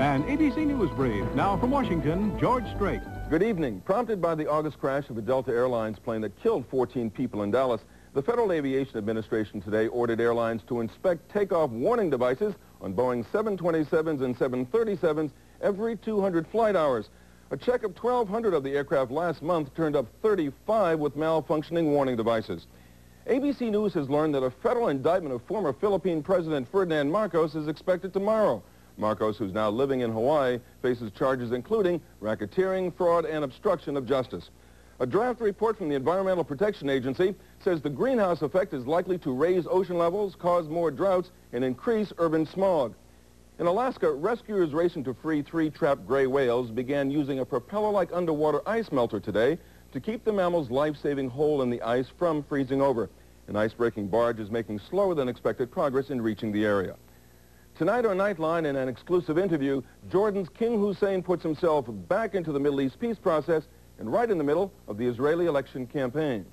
An ABC News Brief. Now from Washington, George Strait. Good evening. Prompted by the August crash of a Delta Airlines plane that killed 14 people in Dallas, the Federal Aviation Administration today ordered airlines to inspect takeoff warning devices on Boeing 727s and 737s every 200 flight hours. A check of 1,200 of the aircraft last month turned up 35 with malfunctioning warning devices. ABC News has learned that a federal indictment of former Philippine President Ferdinand Marcos is expected tomorrow. Marcos, who's now living in Hawaii, faces charges including racketeering, fraud, and obstruction of justice. A draft report from the Environmental Protection Agency says the greenhouse effect is likely to raise ocean levels, cause more droughts, and increase urban smog. In Alaska, rescuers racing to free three trapped gray whales began using a propeller-like underwater ice melter today to keep the mammal's life-saving hole in the ice from freezing over. An ice-breaking barge is making slower than expected progress in reaching the area. Tonight on Nightline, in an exclusive interview, Jordan's King Hussein puts himself back into the Middle East peace process and right in the middle of the Israeli election campaign.